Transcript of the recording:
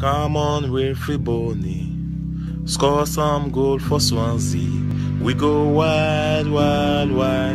Come on, Wilfrey Boney. Score some goal for Swansea. We go wild, wild, wild.